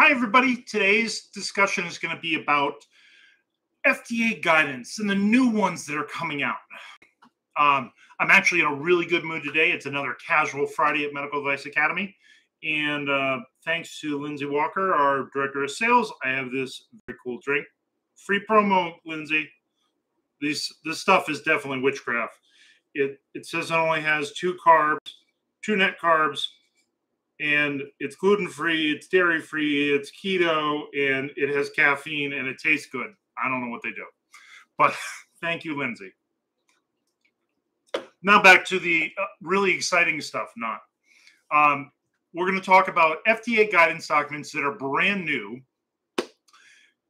Hi, everybody. Today's discussion is going to be about FDA guidance and the new ones that are coming out. Um, I'm actually in a really good mood today. It's another casual Friday at Medical Device Academy. And uh, thanks to Lindsay Walker, our director of sales, I have this very cool drink. Free promo, Lindsay. These, this stuff is definitely witchcraft. It, it says it only has two carbs, two net carbs, and it's gluten free, it's dairy free, it's keto, and it has caffeine and it tastes good. I don't know what they do, but thank you, Lindsay. Now back to the uh, really exciting stuff. Not, um, we're going to talk about FDA guidance documents that are brand new,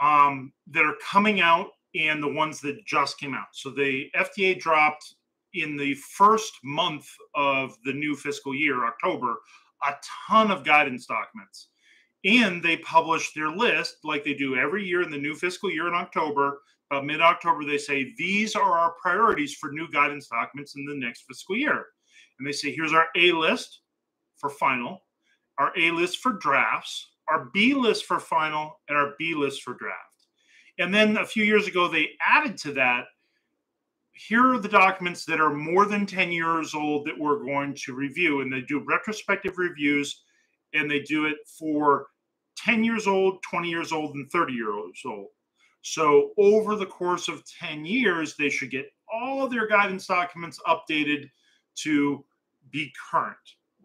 um, that are coming out, and the ones that just came out. So the FDA dropped in the first month of the new fiscal year, October, a ton of guidance documents. And they publish their list like they do every year in the new fiscal year in October. About mid October, they say, These are our priorities for new guidance documents in the next fiscal year. And they say, Here's our A list for final, our A list for drafts, our B list for final, and our B list for draft. And then a few years ago, they added to that here are the documents that are more than 10 years old that we're going to review. And they do retrospective reviews and they do it for 10 years old, 20 years old, and 30 years old. So over the course of 10 years, they should get all of their guidance documents updated to be current,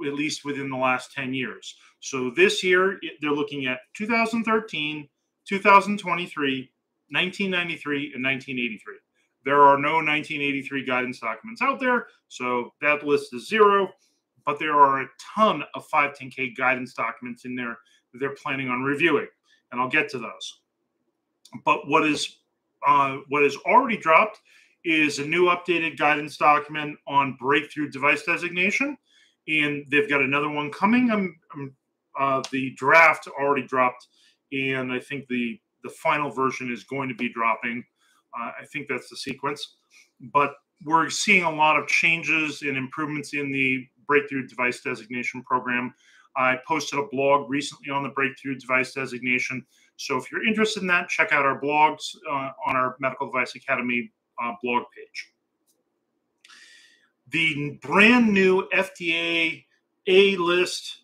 at least within the last 10 years. So this year, they're looking at 2013, 2023, 1993, and 1983. There are no 1983 guidance documents out there, so that list is zero. But there are a ton of 510K guidance documents in there that they're planning on reviewing, and I'll get to those. But what is uh, what is already dropped is a new updated guidance document on breakthrough device designation, and they've got another one coming. Um, um, uh, the draft already dropped, and I think the the final version is going to be dropping uh, I think that's the sequence. But we're seeing a lot of changes and improvements in the breakthrough device designation program. I posted a blog recently on the breakthrough device designation. So if you're interested in that, check out our blogs uh, on our Medical Device Academy uh, blog page. The brand new FDA A list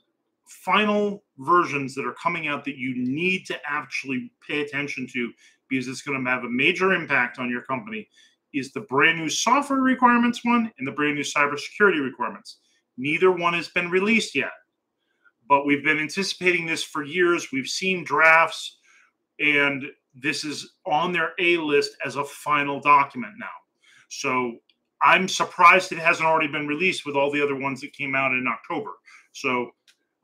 final versions that are coming out that you need to actually pay attention to because it's going to have a major impact on your company is the brand new software requirements one and the brand new cybersecurity requirements. Neither one has been released yet, but we've been anticipating this for years. We've seen drafts, and this is on their A list as a final document now. So I'm surprised it hasn't already been released with all the other ones that came out in October. So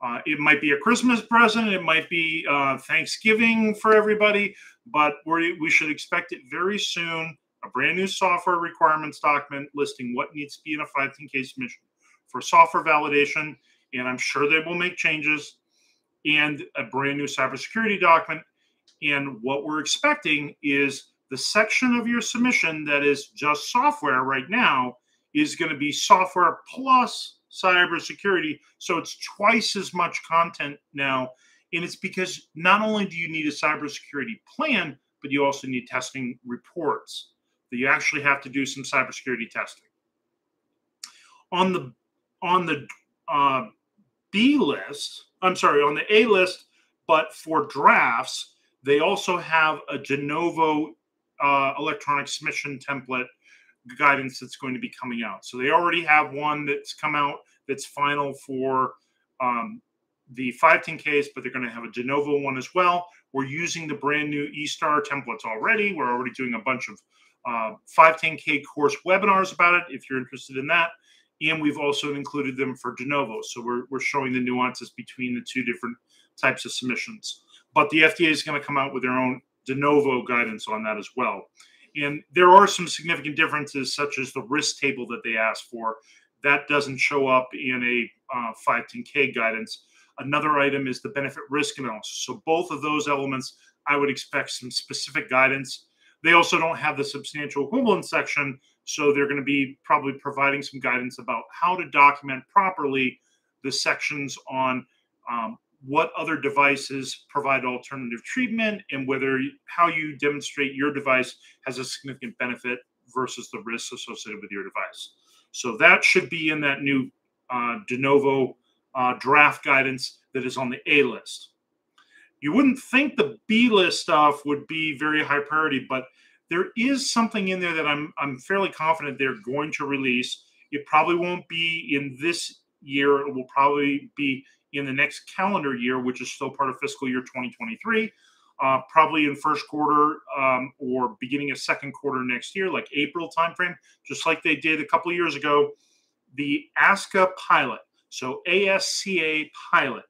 uh, it might be a Christmas present. It might be uh, Thanksgiving for everybody, but we should expect it very soon. A brand new software requirements document listing what needs to be in a 510K submission for software validation. And I'm sure they will make changes and a brand new cybersecurity document. And what we're expecting is the section of your submission that is just software right now is going to be software plus cybersecurity. So it's twice as much content now. And it's because not only do you need a cybersecurity plan, but you also need testing reports that you actually have to do some cybersecurity testing. On the on the uh, B list, I'm sorry, on the A list, but for drafts, they also have a de novo uh, electronic submission template guidance that's going to be coming out. So they already have one that's come out that's final for um, the 510Ks, but they're going to have a de novo one as well. We're using the brand new eStar templates already. We're already doing a bunch of uh, 510K course webinars about it if you're interested in that. And we've also included them for de novo. So we're, we're showing the nuances between the two different types of submissions. But the FDA is going to come out with their own de novo guidance on that as well. And there are some significant differences, such as the risk table that they asked for. That doesn't show up in a uh, 510K guidance. Another item is the benefit risk analysis. So, both of those elements, I would expect some specific guidance. They also don't have the substantial equivalence section. So, they're going to be probably providing some guidance about how to document properly the sections on um, what other devices provide alternative treatment and whether how you demonstrate your device has a significant benefit versus the risks associated with your device. So that should be in that new uh, de novo uh, draft guidance that is on the A list. You wouldn't think the B list stuff would be very high priority, but there is something in there that I'm I'm fairly confident they're going to release. It probably won't be in this year. It will probably be in the next calendar year, which is still part of fiscal year 2023. Uh, probably in first quarter um, or beginning of second quarter next year, like April timeframe, just like they did a couple years ago. The ASCA pilot, so ASCA pilot.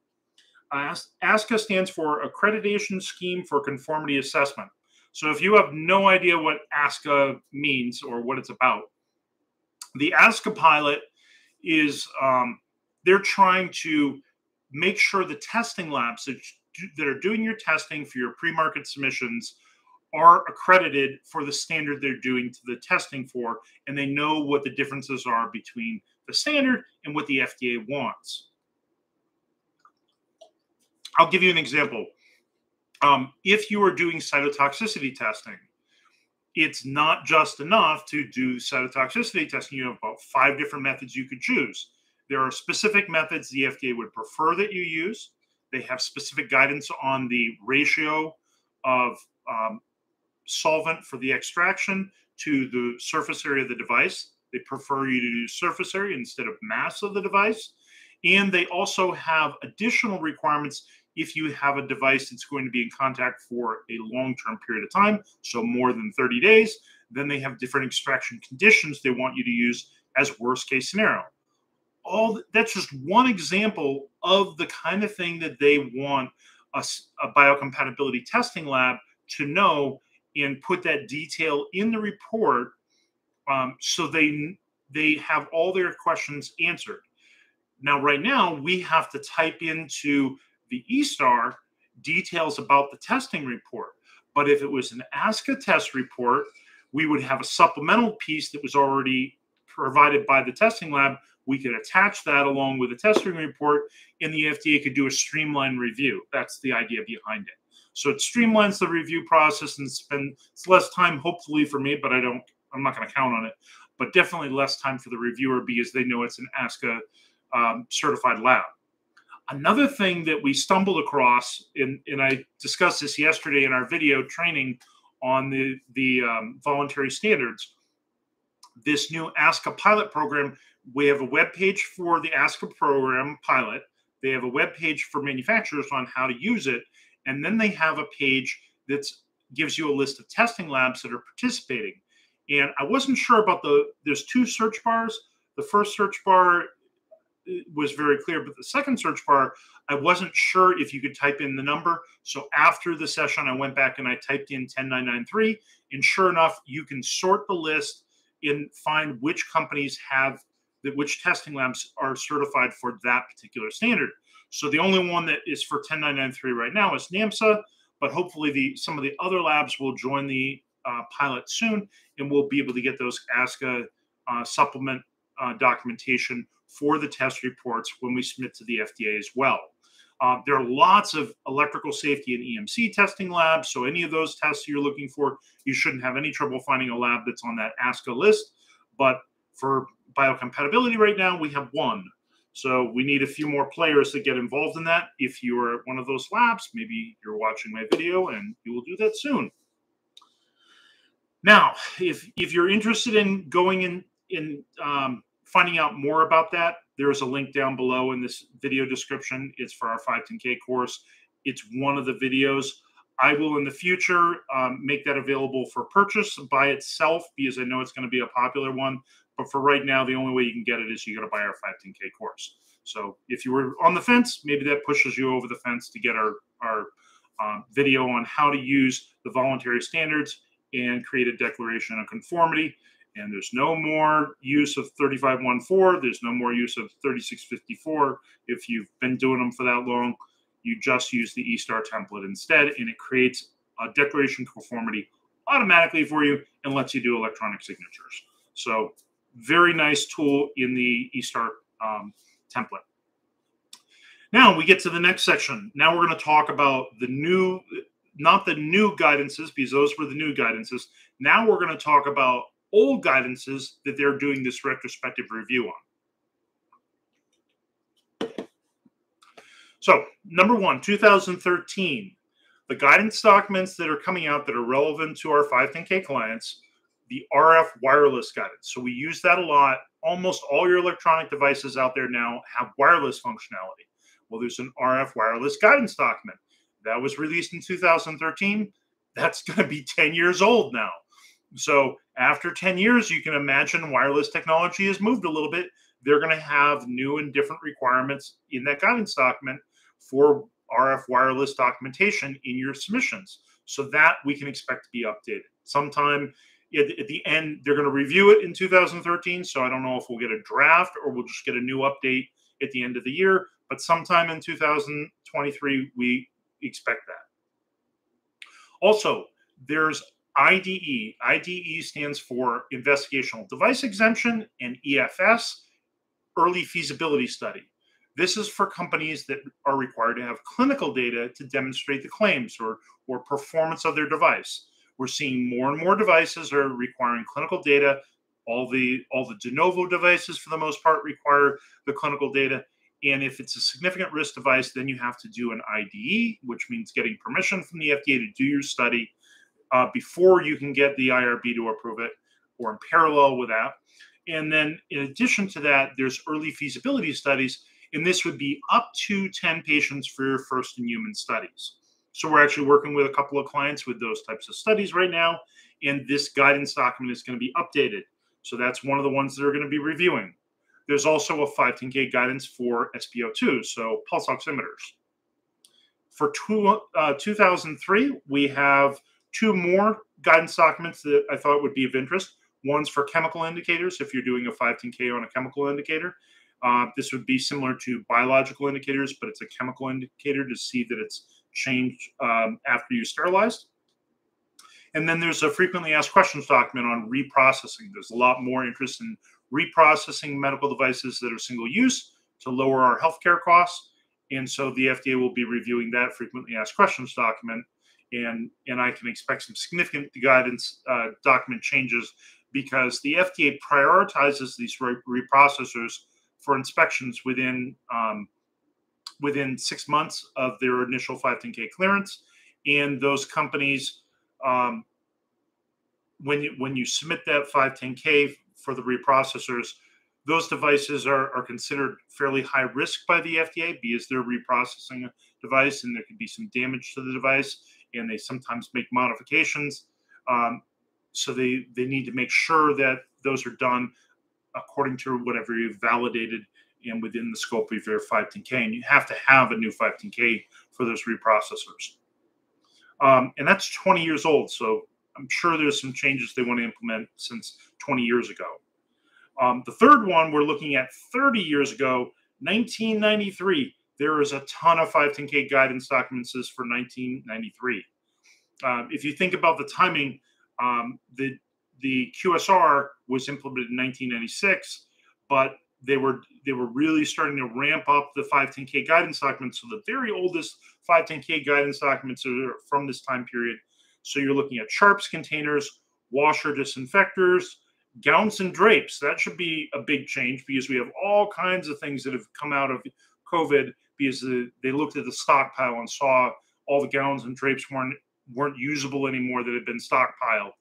ASCA stands for Accreditation Scheme for Conformity Assessment. So if you have no idea what ASCA means or what it's about, the ASCA pilot is um, they're trying to make sure the testing labs that, that are doing your testing for your pre-market submissions are accredited for the standard they're doing to the testing for, and they know what the differences are between the standard and what the FDA wants. I'll give you an example. Um, if you are doing cytotoxicity testing, it's not just enough to do cytotoxicity testing. You have about five different methods you could choose. There are specific methods the FDA would prefer that you use. They have specific guidance on the ratio of um, solvent for the extraction to the surface area of the device. They prefer you to do surface area instead of mass of the device. And they also have additional requirements if you have a device that's going to be in contact for a long term period of time, so more than 30 days, then they have different extraction conditions they want you to use as worst case scenario. All that's just one example of the kind of thing that they want a, a biocompatibility testing lab to know and put that detail in the report um, so they they have all their questions answered. Now, right now, we have to type into the eStar details about the testing report. But if it was an ASCA test report, we would have a supplemental piece that was already provided by the testing lab. We could attach that along with the testing report, and the FDA could do a streamlined review. That's the idea behind it. So it streamlines the review process and spends less time, hopefully for me, but I don't. I'm not going to count on it, but definitely less time for the reviewer because they know it's an ASCA um, certified lab. Another thing that we stumbled across, in, and I discussed this yesterday in our video training on the, the um, voluntary standards, this new ASCA pilot program, we have a web page for the ASCA program pilot. They have a web page for manufacturers on how to use it. And then they have a page that gives you a list of testing labs that are participating. And I wasn't sure about the, there's two search bars. The first search bar uh, was very clear. But the second search bar, I wasn't sure if you could type in the number. So after the session, I went back and I typed in 10993. And sure enough, you can sort the list and find which companies have which testing labs are certified for that particular standard. So the only one that is for 10993 right now is NAMSA, but hopefully the some of the other labs will join the uh, pilot soon, and we'll be able to get those ASCA uh, supplement uh, documentation for the test reports when we submit to the FDA as well. Uh, there are lots of electrical safety and EMC testing labs. So, any of those tests you're looking for, you shouldn't have any trouble finding a lab that's on that ASCA list. But for biocompatibility right now, we have one. So, we need a few more players to get involved in that. If you are one of those labs, maybe you're watching my video and you will do that soon. Now, if if you're interested in going in in um, finding out more about that, there's a link down below in this video description. It's for our 510K course. It's one of the videos. I will in the future um, make that available for purchase by itself because I know it's going to be a popular one. But for right now, the only way you can get it is you got to buy our 510K course. So if you were on the fence, maybe that pushes you over the fence to get our our um, video on how to use the voluntary standards and create a declaration of conformity. And there's no more use of 3514 there's no more use of 3654 if you've been doing them for that long you just use the estar template instead and it creates a declaration conformity automatically for you and lets you do electronic signatures. So very nice tool in the estar um, template. Now we get to the next section. Now we're going to talk about the new, not the new guidances, because those were the new guidances. Now we're going to talk about old guidances that they're doing this retrospective review on. So, number one, 2013, the guidance documents that are coming out that are relevant to our 510K clients, the RF wireless guidance. So, we use that a lot. Almost all your electronic devices out there now have wireless functionality. Well, there's an RF wireless guidance document that was released in 2013. That's going to be 10 years old now. So after 10 years, you can imagine wireless technology has moved a little bit. They're going to have new and different requirements in that guidance document for RF wireless documentation in your submissions. So that we can expect to be updated sometime at, the end. They're going to review it in 2013. So I don't know if we'll get a draft or we'll just get a new update at the end of the year. But sometime in 2023, we expect that. Also, there's IDE. IDE stands for Investigational Device Exemption, and EFS, Early Feasibility Study. This is for companies that are required to have clinical data to demonstrate the claims or, or performance of their device. We're seeing more and more devices are requiring clinical data. All the all the de novo devices, for the most part, require the clinical data. And if it's a significant risk device, then you have to do an IDE, which means getting permission from the FDA to do your study uh, before you can get the IRB to approve it or in parallel with that. And then in addition to that, there's early feasibility studies, and this would be up to 10 patients for your first in human studies. So we're actually working with a couple of clients with those types of studies right now, and this guidance document is going to be updated. So that's one of the ones that are going to be reviewing. There's also a 510K guidance for SpO2, so pulse oximeters. For two, uh, 2003, we have two more guidance documents that I thought would be of interest. One's for chemical indicators, if you're doing a 510K on a chemical indicator. Uh, this would be similar to biological indicators, but it's a chemical indicator to see that it's changed um, after you sterilized. And then there's a frequently asked questions document on reprocessing. There's a lot more interest in reprocessing medical devices that are single use to lower our healthcare costs. And so the FDA will be reviewing that frequently asked questions document and and I can expect some significant guidance uh, document changes because the FDA prioritizes these re- reprocessors for inspections within um, within six months of their initial 510k clearance, and those companies. Um, when you when you submit that 510k for the reprocessors, those devices are, are considered fairly high risk by the FDA because they're reprocessing a device and there could be some damage to the device and they sometimes make modifications. Um, so they they need to make sure that those are done according to whatever you've validated and within the scope of your 510K. And you have to have a new 510K for those reprocessors. Um, and that's 20 years old. So I'm sure there's some changes they want to implement since 20 years ago. Um, the third one we're looking at 30 years ago, 1993 there is a ton of 510K guidance documents for 1993. Um, if you think about the timing, um, the the QSR was implemented in 1996, but they were they were really starting to ramp up the 510K guidance documents. So the very oldest 510K guidance documents are from this time period. So you're looking at sharps containers, washer disinfectors, gowns and drapes. That should be a big change because we have all kinds of things that have come out of COVID because they looked at the stockpile and saw all the gowns and drapes weren't weren't usable anymore that had been stockpiled,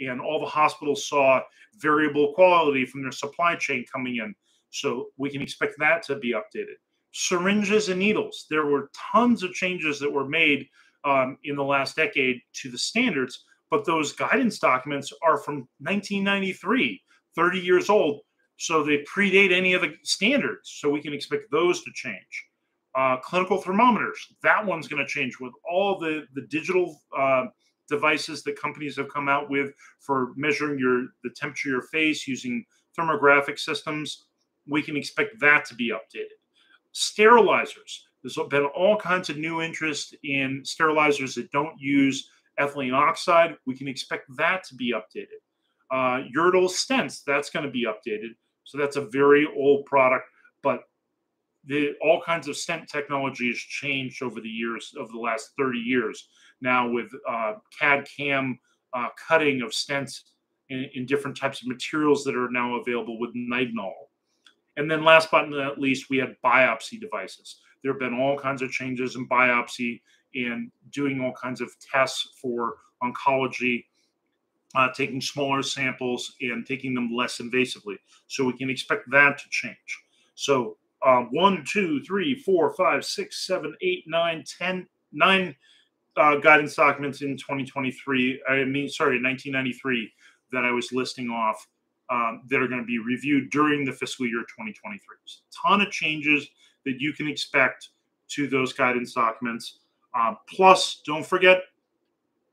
and all the hospitals saw variable quality from their supply chain coming in. So we can expect that to be updated. Syringes and needles. There were tons of changes that were made um, in the last decade to the standards, but those guidance documents are from 1993, 30 years old. So they predate any of the standards. So we can expect those to change uh, clinical thermometers. That one's going to change with all the the digital uh, devices that companies have come out with for measuring your the temperature of your face using thermographic systems. We can expect that to be updated. Sterilizers. There's been all kinds of new interest in sterilizers that don't use ethylene oxide. We can expect that to be updated. Uh, stents. That's going to be updated. So that's a very old product, but the all kinds of stent technology has changed over the years of the last 30 years. Now with uh, CAD CAM uh, cutting of stents in, in, different types of materials that are now available with nitinol. And then last but not least, we had biopsy devices. There have been all kinds of changes in biopsy and doing all kinds of tests for oncology, uh, taking smaller samples and taking them less invasively. So we can expect that to change. So uh, one, two, three, four, five, six, seven, eight, nine, ten, nine uh, guidance documents in 2023. I mean, sorry, 1993 that I was listing off um, that are going to be reviewed during the fiscal year 2023. So a ton of changes that you can expect to those guidance documents. Uh, plus, don't forget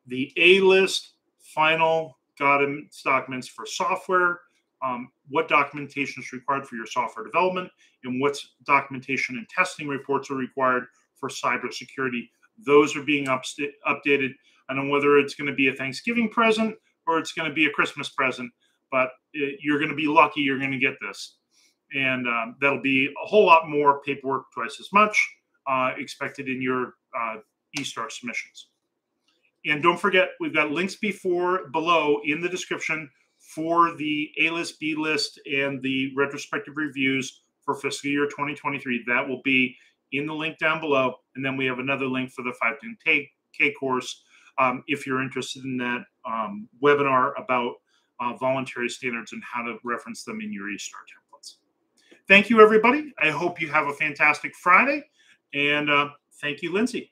the A list final documents for software, um, what documentation is required for your software development, and what documentation and testing reports are required for cybersecurity. Those are being up updated. I don't know whether it's going to be a Thanksgiving present or it's going to be a Christmas present, but it, you're going to be lucky you're going to get this. And um, that'll be a whole lot more paperwork, twice as much uh, expected in your uh, eStar submissions. And don't forget, we've got links before below in the description for the A list, B list, and the retrospective reviews for fiscal year 2023. That will be in the link down below. And then we have another link for the 510K course um, if you're interested in that um, webinar about uh, voluntary standards and how to reference them in your eStar templates. Thank you, everybody. I hope you have a fantastic Friday. And uh, thank you, Lindsay.